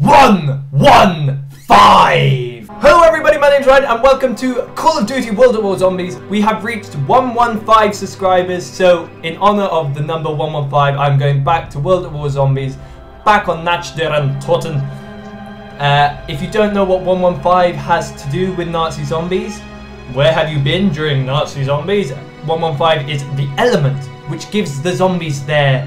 115! Hello everybody, my name's Ryan and welcome to Call of Duty World at War Zombies. We have reached 115 subscribers, so in honor of the number 115, I'm going back to World at War Zombies, back on Nacht der Untoten. Uh, if you don't know what 115 has to do with Nazi zombies, where have you been during Nazi zombies? 115 is the element which gives the zombies their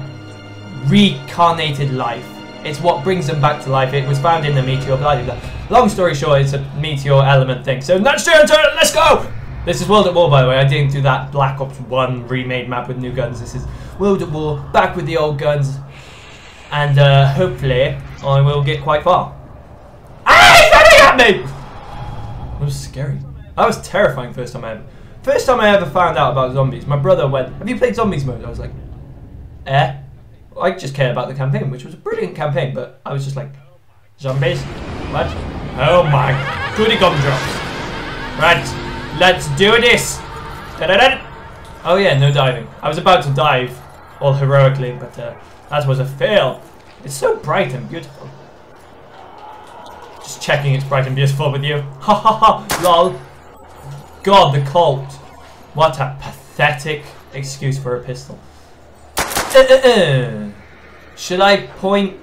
reincarnated life. It's what brings them back to life. It was found in the meteor, blah, blah, blah. Long story short, it's a meteor element thing. So, Nacht der Untoten, let's go! This is World at War, by the way. I didn't do that Black Ops 1 remade map with new guns. This is World at War, back with the old guns. And uh, hopefully, I will get quite far. Ah, he's running at me! That was scary. That was terrifying first time I ever. First time I ever found out about zombies, my brother went, Have you played zombies mode? I was like, Eh? I just cared about the campaign, which was a brilliant campaign, but I was just like, Zombies? What? Oh my goody gumdrops. Right, let's do this. Da-da-da. Oh yeah, no diving. I was about to dive, all heroically, but uh, that was a fail. It's so bright and beautiful. Just checking it's bright and beautiful with you. Ha ha ha, lol. God, the Colt. What a pathetic excuse for a pistol. Uh, uh, uh. Should I point?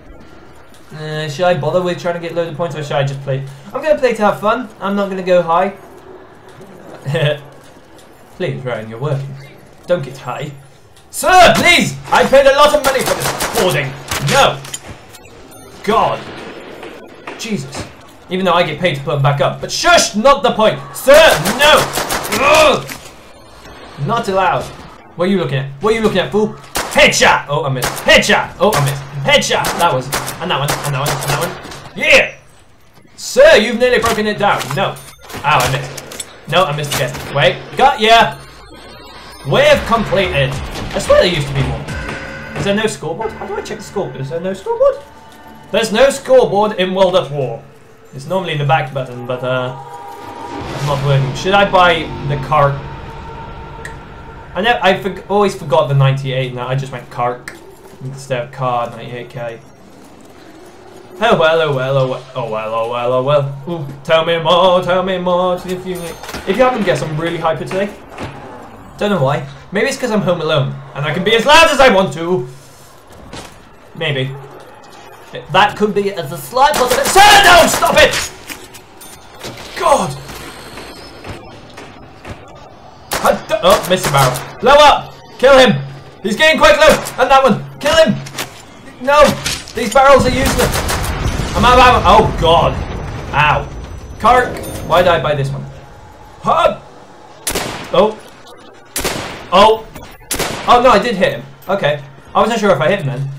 Uh, should I bother with trying to get loads of points or should I just play? I'm going to play to have fun. I'm not going to go high. please, Ryan, you're working. Don't get high. Sir, please! I paid a lot of money for this recording. No! God. Jesus. Even though I get paid to put them back up. But shush! Not the point! Sir! No! Ugh! Not allowed. What are you looking at? What are you looking at, fool? Headshot! Oh, I missed. Headshot! Oh, I missed. Headshot! That was. And that one. And that one. And that one. Yeah! Sir, you've nearly broken it down. No. Oh, I missed. No, I missed again. Wait. Got ya! Wave completed. I swear there used to be more. Is there no scoreboard? How do I check the scoreboard? Is there no scoreboard? There's no scoreboard in World at War. It's normally the back button, but uh, it's not working. Should I buy the cart? I know I for always forgot the 98 now. I just went cart instead of car 98k. Oh well, oh well, oh well, oh well, oh well, oh well. Ooh, tell me more, tell me more. If you if you haven't guessed, I'm really hyper today. Don't know why. Maybe it's because I'm home alone and I can be as loud as I want to. Maybe. That could be as a slight possibility. Sir, no! Stop it! God! Oh, missed the barrel. Blow up! Kill him! He's getting quite low! And that one! Kill him! No! These barrels are useless! I'm out of ammo. Oh, God. Ow. Kark! Why did I buy this one? Hug! Oh. Oh. Oh, no, I did hit him. Okay. I wasn't sure if I hit him then.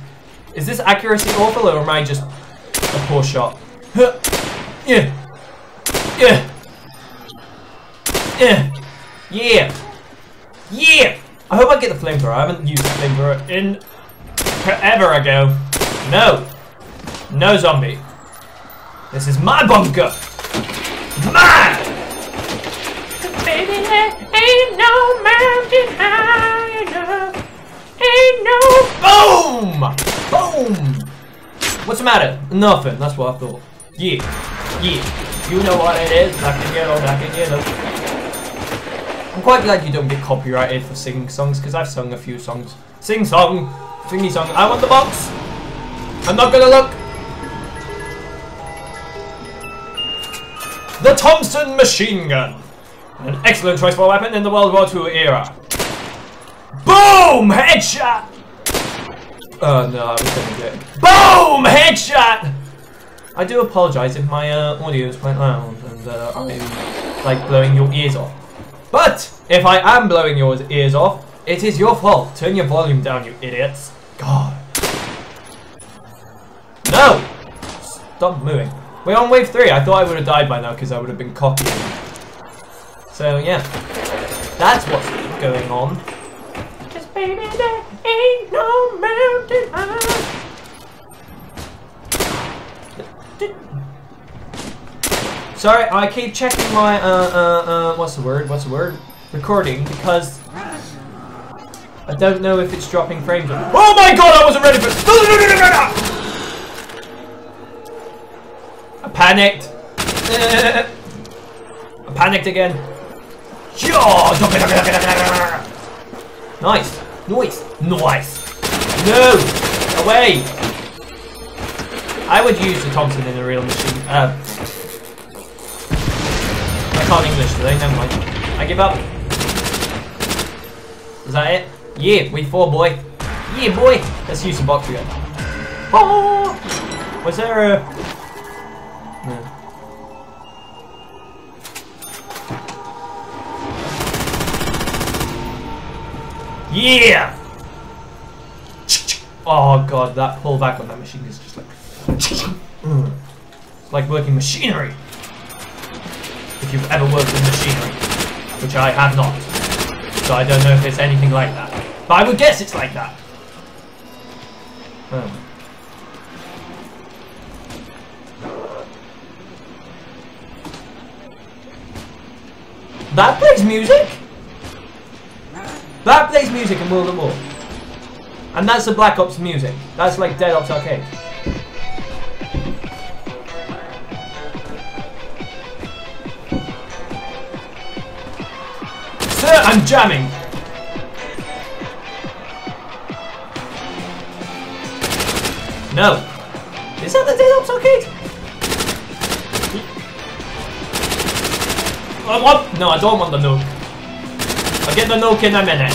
Is this accuracy awful or am I just a poor shot? Huh. Yeah. Yeah. Yeah. Yeah. Yeah. I hope I get the flamethrower. I haven't used the flamethrower in forever ago. No. No zombie. This is my bunker. Mine. Baby, there ain't no mountain high enough. Ain't no boom. Boom. What's the matter? Nothing. That's what I thought. Yeah. Yeah. You know what it is. Black and yellow. Black and yellow. I'm quite glad you don't get copyrighted for singing songs, because I've sung a few songs. Sing song! Thingy song. I want the box! I'm not gonna look! The Thompson Machine Gun! An excellent choice for a weapon in the World War II era. Boom! Headshot! Oh no, I was gonna get Boom! Headshot! I do apologise if my uh, audio is quite loud and uh, I'm like blowing your ears off. But if I am blowing your ears off, it is your fault. Turn your volume down, you idiots. God. No! Stop moving. We're on wave three. I thought I would have died by now because I would have been cocky. So yeah, that's what's going on. Just baby, there ain't no mountain high. Sorry, I keep checking my, uh, uh, uh, what's the word, what's the word? Recording, because I don't know if it's dropping frames. Oh my god, I wasn't ready for it! I panicked. I panicked again. Nice. Nice. Nice. No! Away! I would use the Thompson in a real machine. Uh, I English today, never mind. I give up. Is that it? Yeah, we four boy. Yeah, boy. Let's use the box again. Oh! Was there a... No. Yeah! Oh god, that pullback on that machine is just like... Like working machinery. If you've ever worked with machinery. Which I have not. So I don't know if it's anything like that. But I would guess it's like that. Oh. That plays music? That plays music in World at War. And that's the Black Ops music. That's like Dead Ops Arcade. Jamming. No. Is that the Dead Ops Arcade? I want... No, I don't want the nuke. I'll get the nuke in a minute.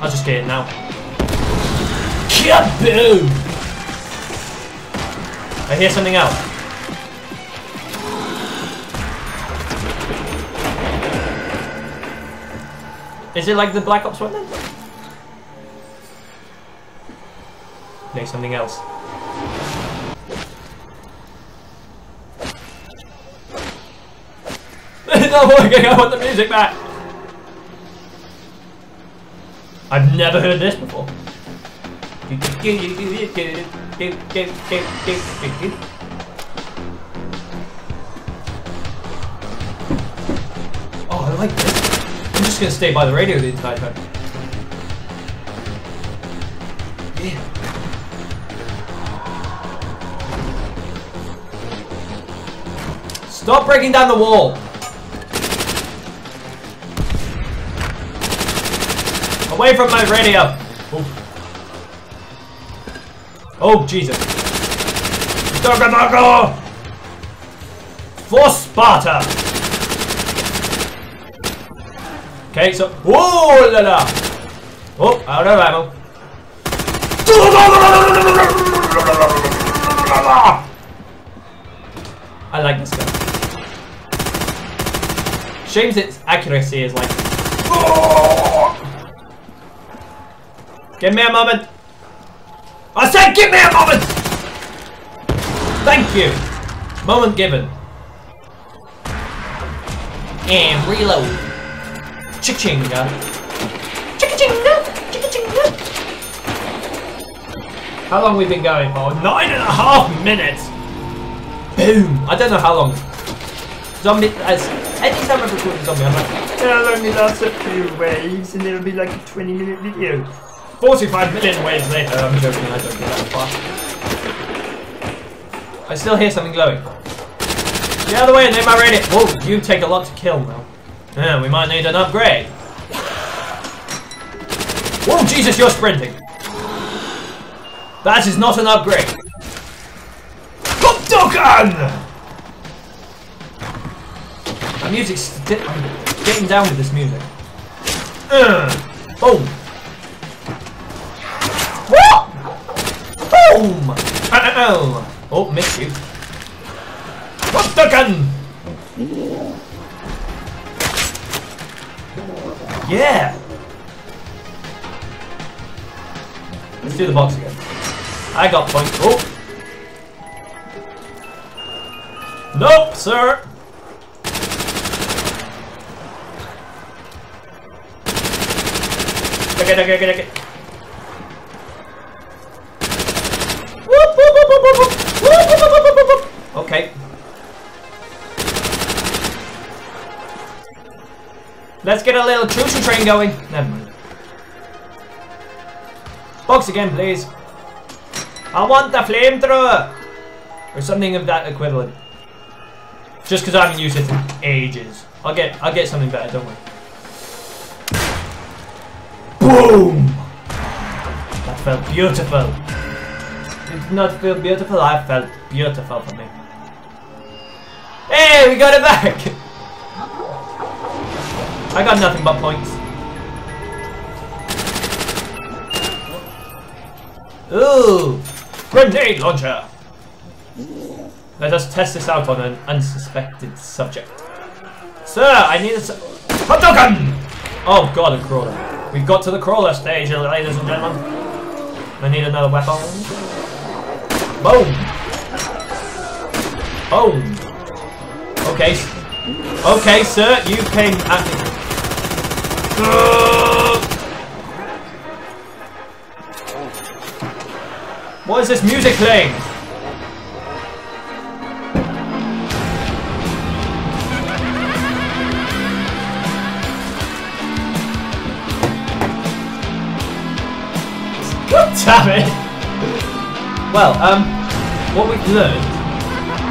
I'll just get it now. Kaboom! I hear something else. Is it like the Black Ops one then? No, something else. no working, I want the music back! I've never heard this before. Oh, I like this. Just gonna stay by the radio the entire time. Stop breaking down the wall! Away from my radio! Oh, oh Jesus. Dogamago! For Sparta! Okay, so... Whoa la la! Oh, out of ammo. I like this gun. Shames its accuracy is like... Give me a moment. I said give me a moment! Thank you. Moment given. And reload. Chichinga. Chichinga. Chichinga. How long we been going for? Nine and a half minutes. Boom. I don't know how long. Zombie. As anytime I've recorded zombie, I'm like, it'll only last a few waves, and it'll be like a 20 minute video. 45 million waves later. I'm joking. I don't get that far. I still hear something glowing. Get out of the way and name my radio. Whoa, you take a lot to kill now. Yeah, we might need an upgrade. Whoa, Jesus, you're sprinting. That is not an upgrade. Hadouken! The music's... I'm getting down with this music. Uh, boom. What? Boom! Uh, oh, oh, missed you. Hadouken! Yeah! Let's do the box again. I got points. Oh! Nope, sir! Okay, okay, okay, okay. Let's get a little choo-choo train going. Never mind. Box again, please. I want the flamethrower! Or something of that equivalent. Just because I haven't used it in ages. I'll get I'll get something better, don't worry. Boom! That felt beautiful. It Did not feel beautiful, I felt beautiful for me. Hey, we got it back! I got nothing but points. Ooh! Grenade launcher! Let us test this out on an unsuspected subject. Sir, I need a hot dog gun! Oh god, a crawler. We've got to the crawler stage, uh, ladies and gentlemen. I need another weapon. Boom! Boom! Okay. Okay, sir, you came at me. What is this music playing? Damn it! Well, um, what we've learned.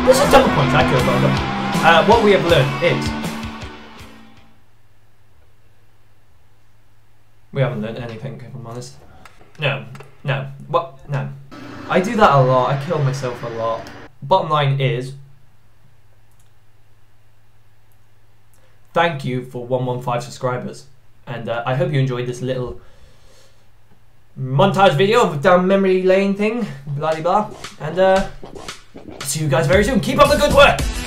There's a double point I could have got. Uh, what we have learned is. We haven't learned anything, if I'm honest. No, no, what? No. I do that a lot, I kill myself a lot. Bottom line is. Thank you for 115 subscribers. And uh, I hope you enjoyed this little montage video of down memory lane thing, blah blah blah. And uh, see you guys very soon. Keep up the good work.